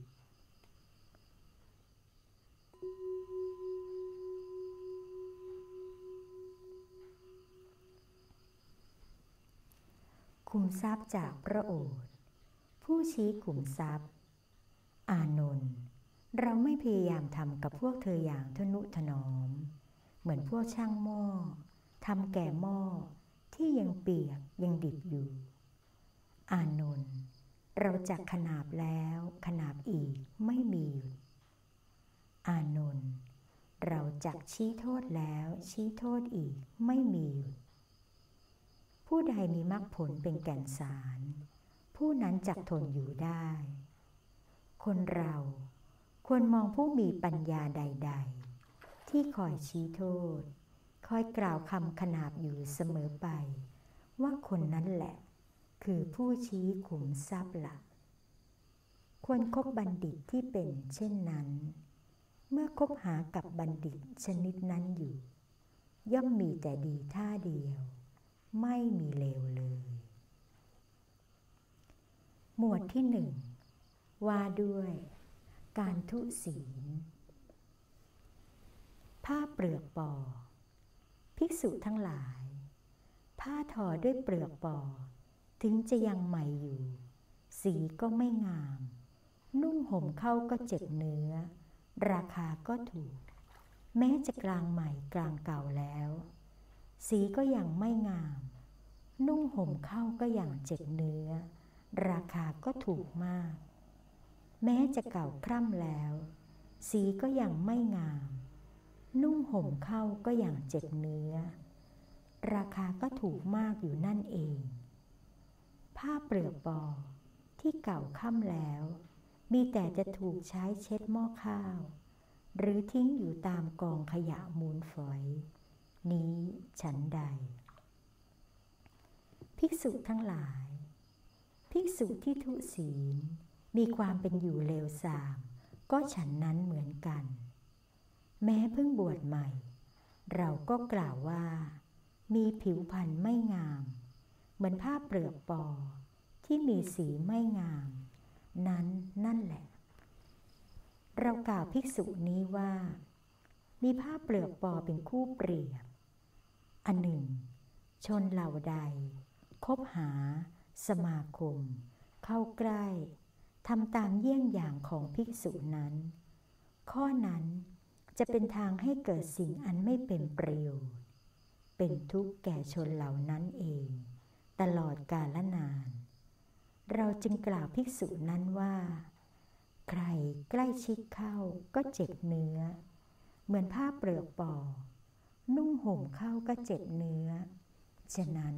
Speaker 1: คุมทรัพย์จากพระโอษฐ์ผู้ชี้ขุมทรัพย์ อานนท์ เราไม่พยายามทำกับพวกเธออย่างทนุถนอม เหมือนพวกช่างหม้อทำแก่หม้อที่ยังเปียกยังดิบอยู่ อานนท์เราจักขนาบแล้วขนาบอีกไม่มีหยุดอานนท์เราจักชี้โทษแล้วชี้โทษอีกไม่มีหยุดผู้ใดมีมรรคผลเป็นแก่นสาร ผู้นั้นจักทนอยู่ได้ คนเรา ควรมองผู้มีปัญญาใด ๆ ที่คอยชี้โทษ คอยกล่าวคำขนาบอยู่เสมอไป ว่าคนนั้นแหละ คือผู้ชี้ขุมทรัพย์ละ่ะควรคบบัณฑิตที่เป็นเช่นนั้น เมื่อคบหากับบัณฑิตชนิดนั้นอยู่ ย่อมมีแต่ดีท่าเดียว ไม่มีเลวเลย หมวดที่หนึ่งว่าด้วย การทุศีล ผ้าเปลือกปอ ภิกษุทั้งหลาย ผ้าทอด้วยเปลือกปอ ถึงจะยังใหม่อยู่ สีก็ไม่งาม นุ่งห่มเข้าก็เจ็บเนื้อ ราคาก็ถูก แม้จะกลางใหม่กลางเก่าแล้ว สีก็ยังไม่งาม นุ่งห่มเข้าก็อย่างเจ็บเนื้อ ราคาก็ถูกมาก แม้จะเก่าคร่ำแล้ว สีก็ยังไม่งาม นุ่งห่มเข้าก็อย่างเจ็บเนื้อ ราคาก็ถูกมากอยู่นั่นเอง ผ้าเปลือกปอที่เก่าค่ำแล้ว มีแต่จะถูกใช้เช็ดหม้อข้าว หรือทิ้งอยู่ตามกองขยะมูลฝอย นี้ฉันใด ภิกษุทั้งหลาย ภิกษุที่ทุศีล มีความเป็นอยู่เลวทราม ก็ฉันนั้นเหมือนกัน แม้เพิ่งบวชใหม่ เราก็กล่าวว่า มีผิวพรรณไม่งาม เหมือนผ้าเปลือกปอ ที่มีสีไม่งาม นั้นนั่นแหละ เรากล่าวภิกษุนี้ว่า มีผ้าเปลือกปอเป็นคู่เปรียบ อันหนึ่ง ชนเหล่าใด คบหา สมาคม เข้าใกล้ ทำตามเยี่ยงอย่างของภิกษุนั้น ข้อนั้นจะเป็นทางให้เกิดสิ่งอันไม่เป็นประโยชน์ เป็นทุกข์แก่ชนเหล่านั้นเอง ตลอดกาลนาน เราจึงกล่าวภิกษุนั้นว่า ใครใกล้ชิดเข้าก็เจ็บเนื้อ เหมือนผ้าเปลือกปอนุ่งห่มเข้าก็เจ็บเนื้อ ฉะนั้น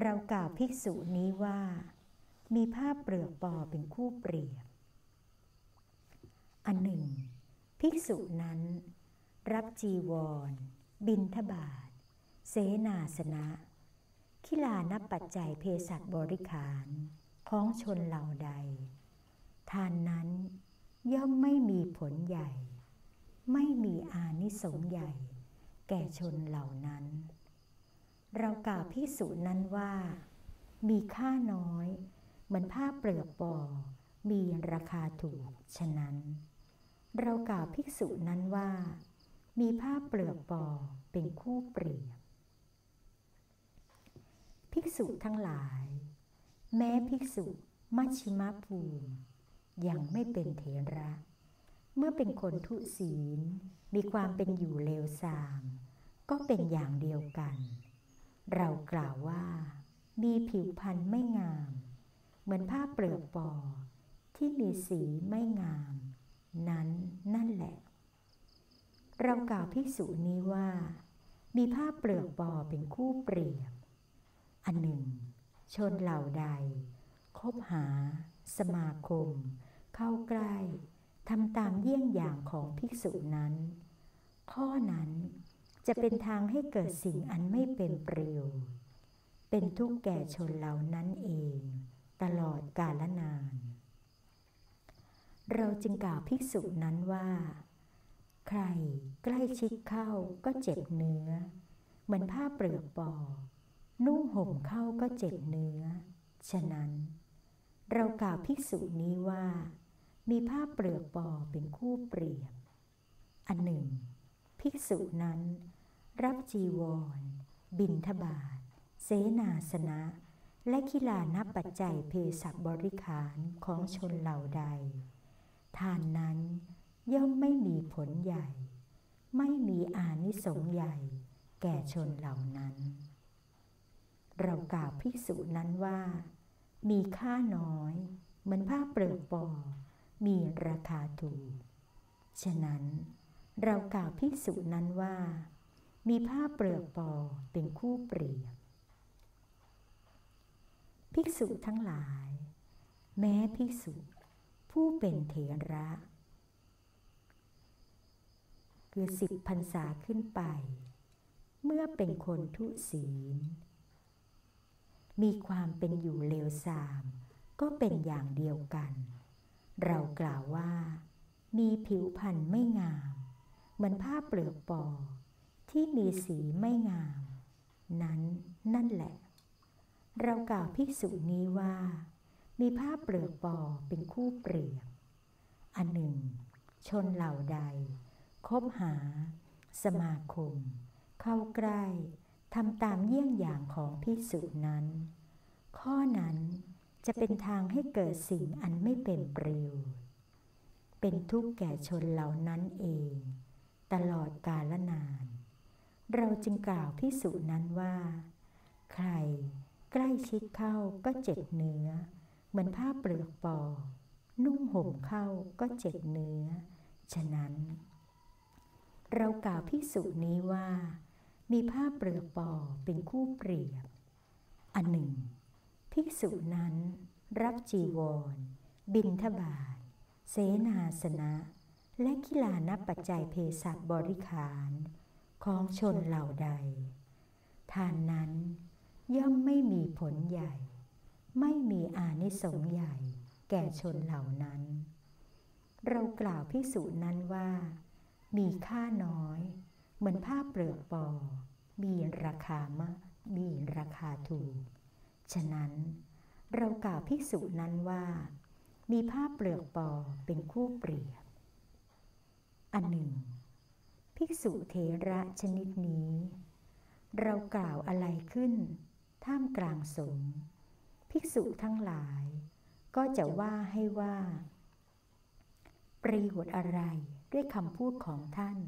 Speaker 1: เรากล่าวภิกษุนี้ว่า มีผ้าเปลือกปอเป็นคู่เปรียบ อันหนึ่ง ภิกษุนั้น รับจีวร บินทบาท เสนาสนะ ขิลานับปัจจัยเพศัตบริขารของชนเหล่าใด ทานนั้นย่อมไม่มีผลใหญ่ ไม่มีอานิสงส์ใหญ่ แก่ชนเหล่านั้น เรากล่าวพิสุนั้นว่า มีค่าน้อย เหมือนผ้าเปลือกปอ มีราคาถูก ฉะนั้น เรากล่าวภิกษุนั้นว่า มีผ้าเปลือกปอเป็นคู่เปรียบ ภิกษุทั้งหลาย แม้ภิกษุมัชชิมภูมิยังไม่เป็นเถระ เมื่อเป็นคนทุศีลมีความเป็นอยู่เลวทราม ก็เป็นอย่างเดียวกัน เรากล่าวว่า มีผิวพรรณไม่งาม เหมือนผ้าเปลือกปอที่มีสีไม่งาม นั้นนั่นแหละ เรากล่าวภิกษุนี้ว่า มีผ้าเปลือกปอเป็นคู่เปรียบ อันหนึ่ง ชนเหล่าใด คบหา สมาคม เข้าใกล้ทำตามเยี่ยงอย่างของภิกษุนั้น ข้อนั้นจะเป็นทางให้เกิดสิ่งอันไม่เป็นประโยชน์ เป็นทุกข์แก่ชนเหล่านั้นเอง ตลอดกาลนาน เราจึงกล่าวภิกษุนั้นว่า ใครใกล้ชิดเข้าก็เจ็บเนื้อ เหมือนผ้าเปลือกปอ นุ่งห่มเข้าก็เจ็บเนื้อ ฉะนั้น เรากล่าวภิกษุนี้ว่า มีผ้าเปลือกปอเป็นคู่เปรียบ อันหนึ่ง ภิกษุนั้น รับจีวร บินทบาทเสนาสนะ และขีลานับปัจจัยเพศบริขารของชนเหล่าใด ทานนั้นย่อมไม่มีผลใหญ่ ไม่มีอานิสงส์ใหญ่ แก่ชนเหล่านั้น เรากล่าวภิกษุนั้นว่า มีค่าน้อยเหมือนผ้าเปลือกปอ มีราคาถูก ฉะนั้นเรากล่าวภิกษุนั้นว่า มีผ้าเปลือกปอเป็นคู่เปรียบ ภิกษุทั้งหลาย แม้ภิกษุ ผู้เป็นเถระ คือสิบพรรษาขึ้นไป เมื่อเป็นคนทุศีล มีความเป็นอยู่เลวทราม ก็เป็นอย่างเดียวกัน เรากล่าวว่า มีผิวพรรณไม่งาม เหมือนผ้าเปลือกปอ ที่มีสีไม่งาม นั้นนั่นแหละ เรากล่าวภิกษุนี้ว่า มีผ้าเปลือกปอเป็นคู่เปรียบ อันหนึ่ง ชนเหล่าใด คบหา สมาคม เข้าใกล้ทำตามเยี่ยงอย่างของพิสุนั้น ข้อนั้นจะเป็นทางให้เกิดสิ่งอันไม่เป็นประโยชน์ เป็นทุกข์แก่ชนเหล่านั้นเอง ตลอดกาลนาน เราจึงกล่าวพิสุนั้นว่า ใคร ใกล้ชิดเข้าก็เจ็บเนื้อ เหมือนผ้าเปลือกปอ นุ่งห่มเข้าก็เจ็บเนื้อ ฉะนั้น เรากล่าวพิสุนี้ว่า มีผ้าเปลือกปอเป็นคู่เปรียบ อันหนึ่ง ภิกษุนั้นรับจีวร บินทบาท เสนาสนะ และกีฬานับปัจจัยเพศัตบริขาร ของชนเหล่าใด ทานนั้น ย่อมไม่มีผลใหญ่ ไม่มีอานิสงส์ใหญ่ แก่ชนเหล่านั้น เรากล่าวพิสุนั้นว่า มีค่าน้อย เหมือนผ้าเปลือกปอ มีราคามากมีราคาถูก ฉะนั้น เรากล่าวภิกษุนั้นว่า มีผ้าเปลือกปอเป็นคู่เปรียบ อันหนึ่ง ภิกษุเทระชนิดนี้เรากล่าวอะไรขึ้น ท่ามกลางสงฆ์ภิกษุทั้งหลาย ก็จะว่าให้ว่า ประโยชน์อะไรด้วยคำพูดของท่าน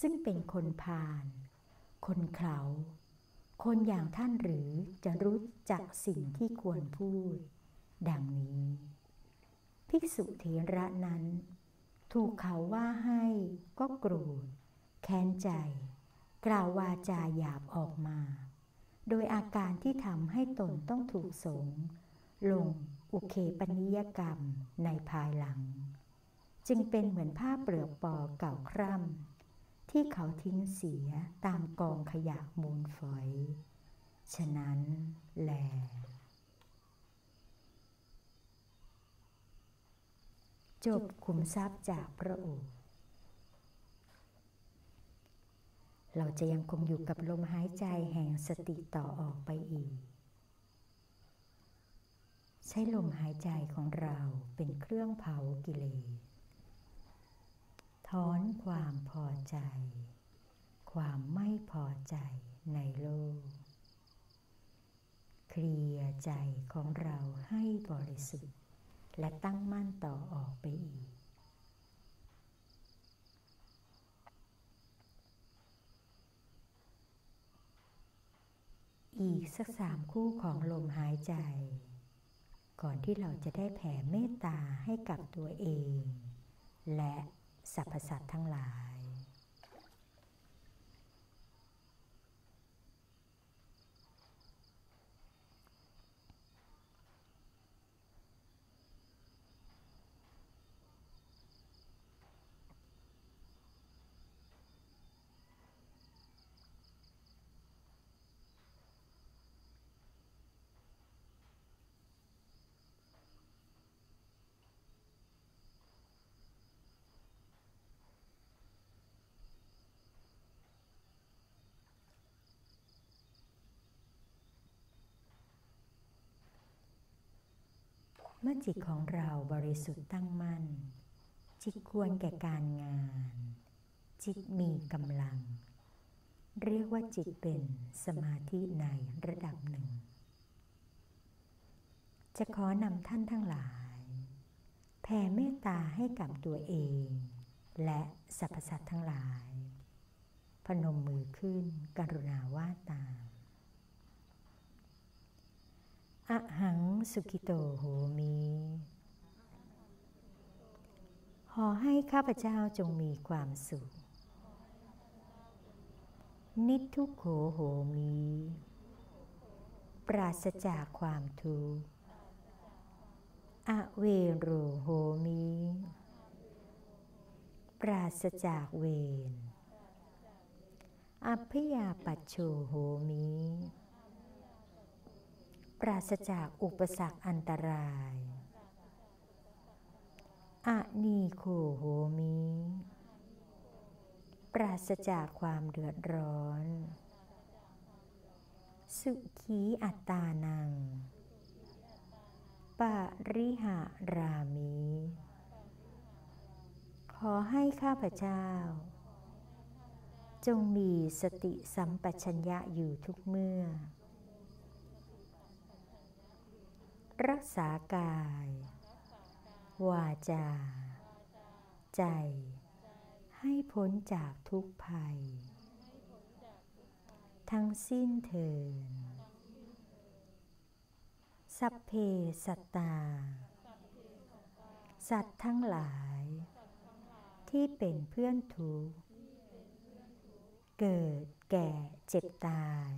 Speaker 1: ซึ่งเป็นคนพาลคนเขาคนอย่างท่านหรือจะรู้จักสิ่งที่ควรพูด ดังนี้ ภิกษุเถระนั้น ถูกเขาว่าให้ก็โกรธ แค้นใจ กล่าววาจาหยาบออกมา โดยอาการที่ทำให้ตนต้องถูกสงลงอุเคปนิยกรรมในภายหลัง จึงเป็นเหมือนผ้าเปลือกปอเก่าคร่ำที่เขาทิ้งเสียตามกองขยะมูลฝอย ฉะนั้นแลจบคุมทรัพย์จากพระโอษฐ์ เราจะยังคงอยู่กับลมหายใจแห่งสติต่อออกไปอีก ใช้ลมหายใจของเราเป็นเครื่องเผากิเลสถอนความพอใจ ความไม่พอใจในโลก เคลียใจของเราให้บริสุทธิ์ และตั้งมั่นต่อออกไปอีก อีกสักสามคู่ของลมหายใจ ก่อนที่เราจะได้แผ่เมตตาให้กับตัวเอง และสรรพสัตว์ทั้งหลาย มื่อจิตของเราบริสุทธิ์ตั้งมั่น จิตควรแก่การงาน จิตมีกำลัง เรียกว่าจิตเป็นสมาธิในระดับหนึ่ง จะขอนำท่านทั้งหลาย แผ่เมตตาให้กับตัวเอง และสรรพสัตว์ทั้งหลาย พนมมือขึ้นกรุณาว่าตาม อะหังสุกิโตโหมี ขอให้ข้าพเจ้าจงมีความสุข นิทุกโขโหมี ปราศจากความทุกข์อเวโรโหมี ปราศจากเวร อัพยาปัจโชโหมี ปราศจากอุปสรรคอันตรายอะนีโคโหมีปราศจากความเดือดร้อน สุขีอัตตานัง ปาริหารามีขอให้ข้าพเจ้า จงมีสติสัมปชัญญะอยู่ทุกเมื่อ รักษากาย วาจา ใจ ให้พ้นจากทุกภัย ทั้งสิ้นเถิดสัพเพสัตตา สัตว์ทั้งหลาย ที่เป็นเพื่อนทุกเกิดแก่เจ็บตาย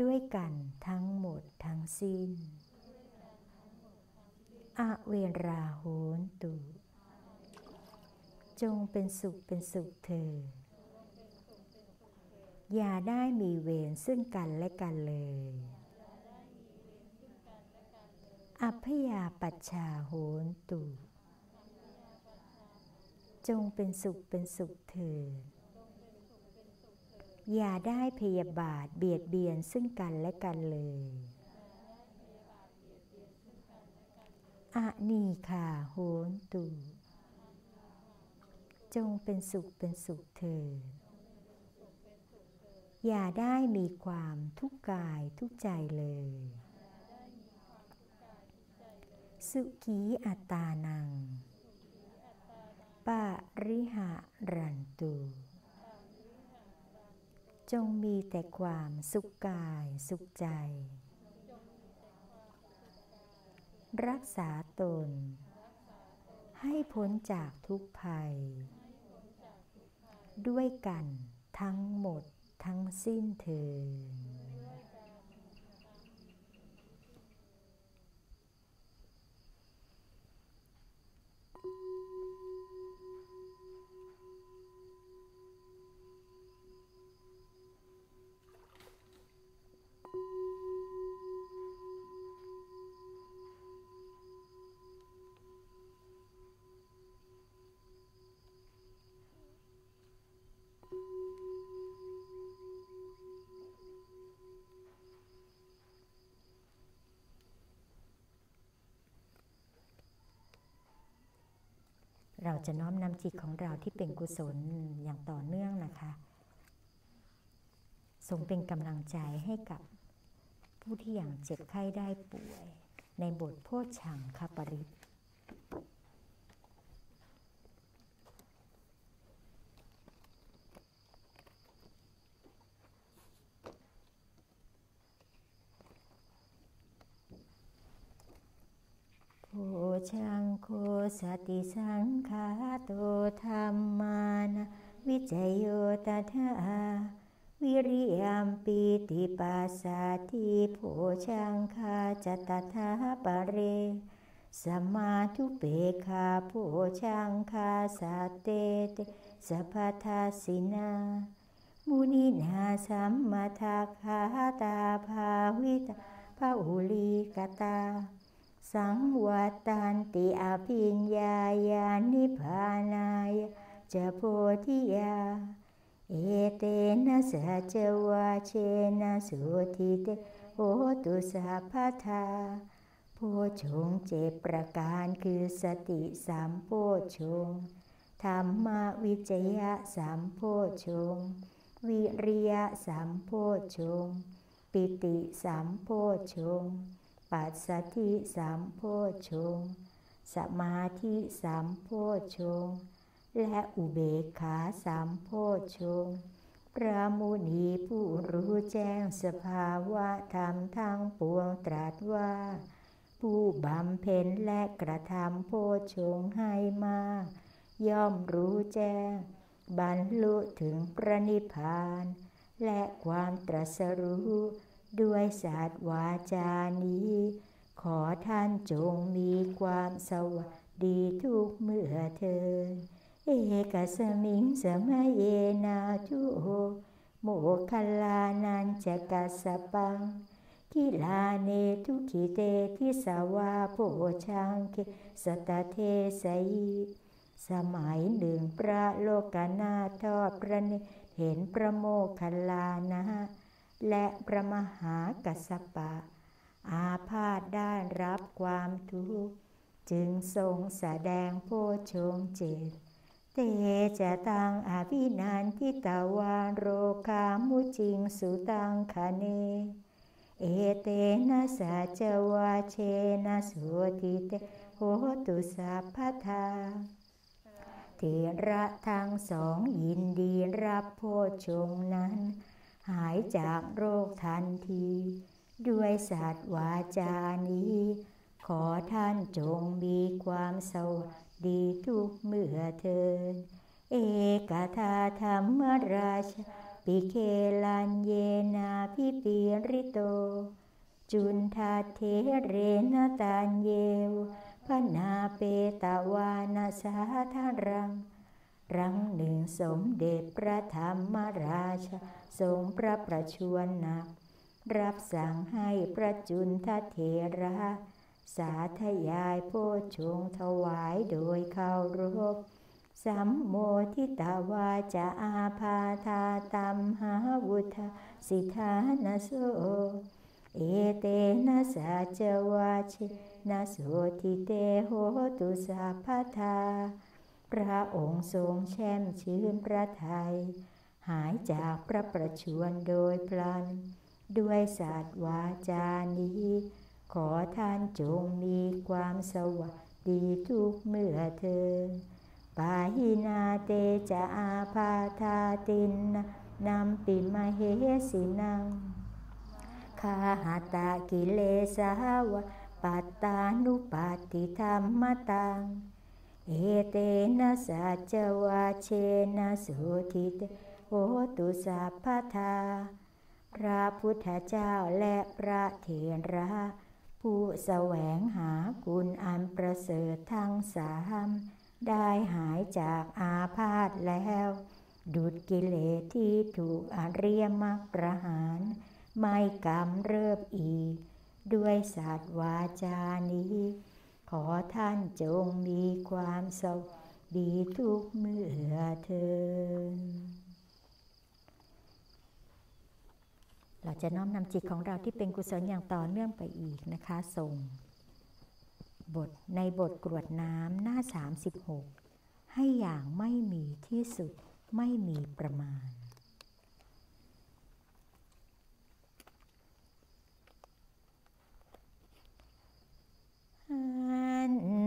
Speaker 1: ด้วยกันทั้งหมดทั้งสิ้น อเวราโหนตุ จงเป็นสุขเป็นสุขเธอ อย่าได้มีเวรซึ่งกันและกันเลย อัพยาปัชชาโหนตุ จงเป็นสุขเป็นสุขเธอ อย่าได้พยาบาทเบียดเบียนซึ่งกันและกันเลยอะนีคาโหนตุจงเป็นสุขเป็นสุขเถิดอย่าได้มีความทุกข์กายทุกใจเลย สุขีอัตานังปาริหะรันตุ จงมีแต่ความสุขกายสุขใจ รักษาตน ให้พ้นจากทุกภัย ด้วยกันทั้งหมดทั้งสิ้นเถิด เราจะน้อมนำจิตของเราที่เป็นกุศลอย่างต่อเนื่องนะคะทรงเป็นกำลังใจให้กับผู้ที่อย่างเจ็บไข้ได้ป่วย ในบทโพชังคปริต ชังโคสติสังขาโตธรรมานะวิจโยตถาวิริยมปีติปัสสติโพชังคาจตถาปเรสมาทุเปคาโพชังคาสัตเตเตสัพทาสินามุนินาสัมมาทาคาตาภาวิตาภาอุลีกตา สังวัตันติอภิญญาญาณิพานายจะโพธิยา เอเตนะสัจวาเชนะสุทิเตโอตุสัพพทาโพชงเจประการคือสติสามโพชงธรรมวิจยะสามโพชง วิริยะสามโพชง ปิติสามโพชง ปัสสติสามโพชง สมาธิสามโพชง และอุเบกขาสามโพชง พระมุนีผู้รู้แจ้งสภาวะธรรมทั้งปวงตรัสว่า ผู้บำเพ็ญและกระทำโพชงให้มาย่อมรู้แจ้ง บรรลุถึงพระนิพพาน และความตรัสรู้ ด้วยศาสตวาจานี้ ขอท่านจงมีความสวัสดีทุกเมื่อเธอ เอกสมิงสมัยเยนาทุโหโมคลานันจกัสปังกิลาเนทุกขิเตทิสวาโพชฌังเค สัตตะ เทสะยิ สมัยหนึ่งพระโลกนาทอดพระเนตรเห็นพระโมคคัลลานะ และพระมหากัสสปะ อาพาธได้รับความทุกข์ จึงทรงแสดงโพชฌงค์เจ็ด เตจะตัง อะภินันทิตวานะ โรคามุจิงสุตังคเน เอเตนะสัจวาเชนะสุติเตโหตุสัพพทาเทระทั้งสองยินดีรับโพชงนั้น หายจากโรคทันที ด้วยสัตวาจานี้ ขอท่านจงมีความสวัสดีทุกเมื่อเทินเอกทาธรรมราชปิเคลันเยนาพิปีริโต จุนทาเทเรนตานเยวพนาเปตาวานาสาธารัง รังหนึ่งสมเด็จพระธรรมราช ทรงพระประชวรนัก รับสั่งให้พระจุนทเทระสาธยายโพชงถวายโดยเคารพสัมโมทิตาวาจะอาพาธาตัมหาวุธสิทานาโส เอเตนะสาจวาชนะโสทิเตโหตุสาพทา พระองค์ทรงแช่มชื่นพระทัย หายจากพระประชวรโดยพลัน ด้วยศาสตร์วาจานี้ ขอท่านจงมีความสวัสดีทุกเมื่อเธอปาหินาเตจะอาพาธาตินนำปิมาเฮสินังคาหาตากิเลสาวะปัตตานุปาติธรรมตัง เอเตนะสัจวาเชนะสุทิเต ตุสัพพทา พระพุทธเจ้าและพระเถระ ผู้แสวงหาคุณอันประเสริฐทั้งสามได้หายจากอาพาธแล้ว ดุดกิเลสที่ถูกอริยมรรคประหาร ไม่กำเริบอีก ด้วยศาสตร์วาจานี้ ขอท่านจงมีความสุขดีทุกเมื่อเธอ เราจะน้อมนำจิตของเราที่เป็นกุศลอย่างต่อเนื่องไปอีกนะคะส่งบทในบทกรวดน้ำหน้า 36 ให้อย่างไม่มีที่สุดไม่มีประมาณ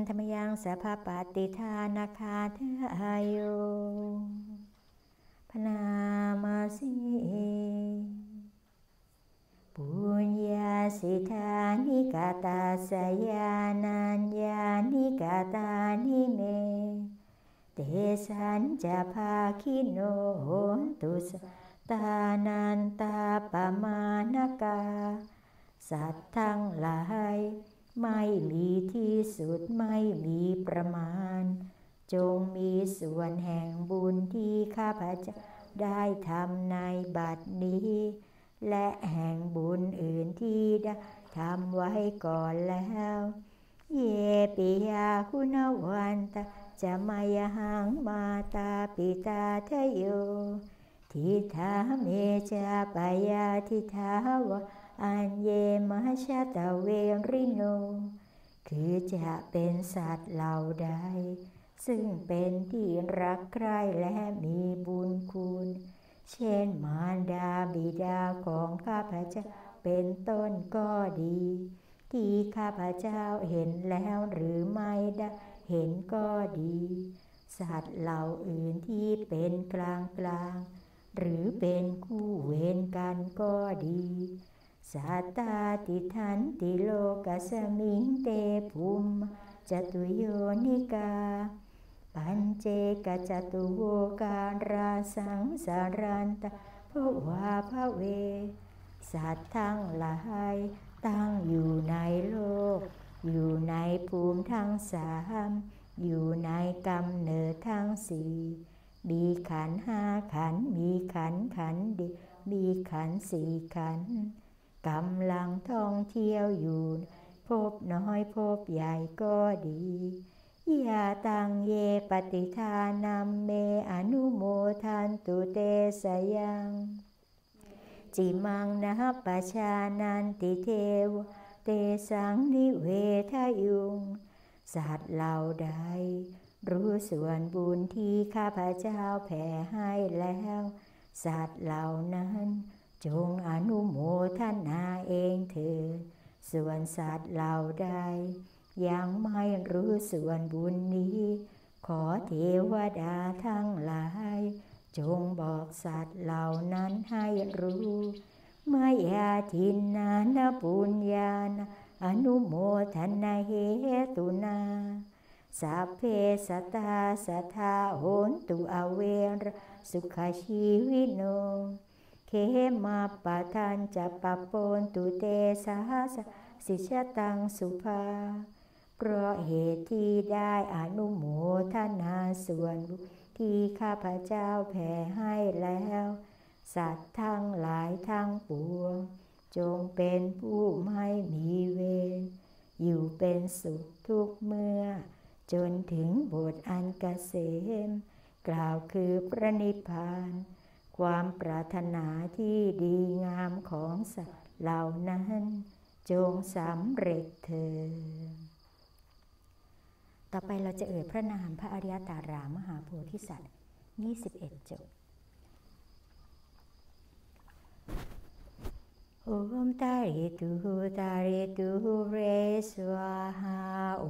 Speaker 1: ธรรมยังสภาปฏิทานาคาเทอายุพนามาสี ปุญญาสิทานิกาตาสยานัญญานิกาตานิเมเตสันจะภาคิโนโหตุสตานันตาปมานกาสัตว์ทั้งหลายไม่มีที่สุดไม่มีประมาณ จงมีส่วนแห่งบุญที่ข้าพเจ้าได้ทำในบัดนี้ และแห่งบุญอื่นที่ได้ทำไว้ก่อนแล้ว เยปิยาคุณวันตาจะมายหังมาตาปิตาเทโยทิทาเมจาปยาทิทาวะอันเยมชาตเวริโน คือจะเป็นสัตว์เหล่าใด ซึ่งเป็นที่รักใคร่และมีบุญคุณ เช่นมารดาบิดาของข้าพเจ้าเป็นต้นก็ดี ที่ข้าพเจ้าเห็นแล้วหรือไม่ได้เห็นก็ดี สัตว์เหล่าอื่นที่เป็นกลางกลางหรือเป็นคู่เวรกันก็ดีสัตตาติทันติโลกสมิงเตภุมจตุโยนิกา ปัญเจกจตุโวการาสังสารันตะภวาภเว สัตว์ทั้งหลายตั้งอยู่ในโลก อยู่ในภูมิทั้งสามอยู่ในกำเนิดทั้งสี่มีขันห้าขันมีขันขันดีมีขันสี่ขันกำลังท่องเที่ยวอยู่ พบน้อยพบใหญ่ก็ดี ยาตังเยปฏิทานัมเมอนุโมทันตุเตสยังจิมังนะปชานันติเทวเตสังนิเวทยุง สัตว์เหล่าใด รู้ส่วนบุญที่ข้าพเจ้าแผ่ให้แล้ว สัตว์เหล่านั้น จงอนุโมทนาเองเถิดส่วนสัตว์เหล่าใด ยังไม่รู้ส่วนบุญนี้ ขอเทวดาทั้งหลาย จงบอกสัตว์เหล่านั้นให้รู้มายาทินนานปุญญาณอนุโมทนาเหตุนาสัพเพสตาสัทธาโหนตุอเวรสุขชีวิโนเคมาปะทันจะปะปนตุเตสาสสิชตังสุภา เพราะเหตุที่ได้อนุโมทนาส่วนที่ข้าพเจ้าแผ่ให้แล้ว สัตว์ทั้งหลายทั้งปวง จงเป็นผู้ไม่มีเวรอยู่เป็นสุขทุกเมื่อ จนถึงบทอันกเกษม กล่าวคือพระนิพพาน ความปรารถนาที่ดีงามของสัตว์เหล่านั้น จงสำเร็จเถิด ต่อไปเราจะเอ่ยพระนามพระอริยตารามหาโพธิสัตว์21 จบโอมตาริตุตาริตุเรสวาหาโอ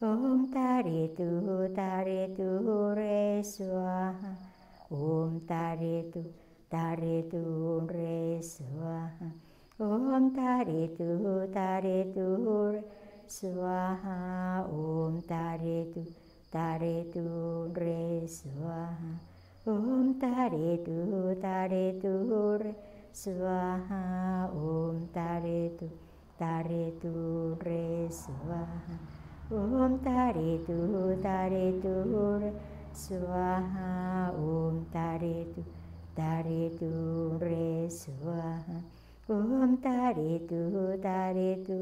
Speaker 1: 옴따리 뚜따리 뚜레수아 옴따리 뚜따리 뚜레수아 옴따리 뚜따리 뚜레수아 옴따리 뚜따리 뚜레수아 옴따리 뚜따리 뚜레수아 옴따리 뚜따리 뚜레수아 Om Tare Tu Tare Tu Swaha Om Tare Tu Tare Tu Re Swaha Om Tare Tu Tare Tu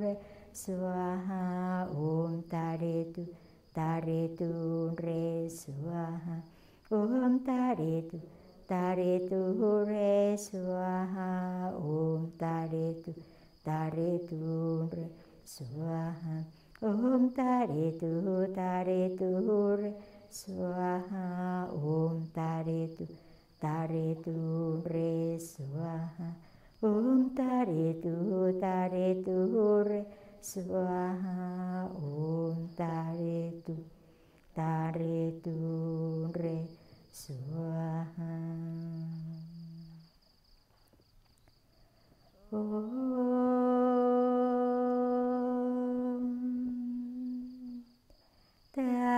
Speaker 1: Re Swaha Om Tare Tu Tare Tu Re Swaha Om Tare Tu Tare Tu Re Swaha Om Tare Tu Tare Tu Re Swaha ॐ तारे तु तारे तुर् स्वाहा ॐ तारे तु तारे तु रे स्वाहा ॐ तारे तु तारे तुर् स्वाहा ॐ तारे तु तारे तु रे स्वाहा ॐ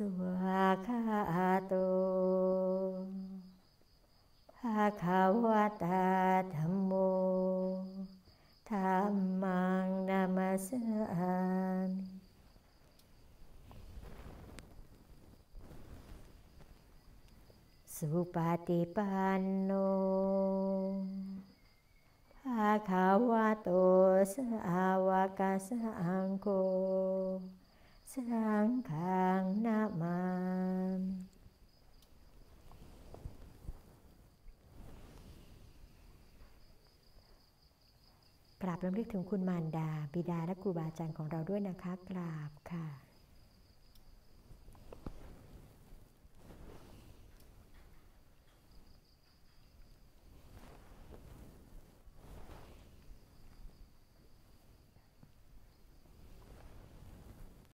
Speaker 1: วคาโตภาคาวตาธรรมโมธรรมังนามาสามิสุปฏิปันโนภาคาวโตสาวกสังโฆ สังขังนามานกราบรำลึกถึงคุณมารดา บิดาและครูบาอาจารย์ของเราด้วยนะคะ กราบค่ะ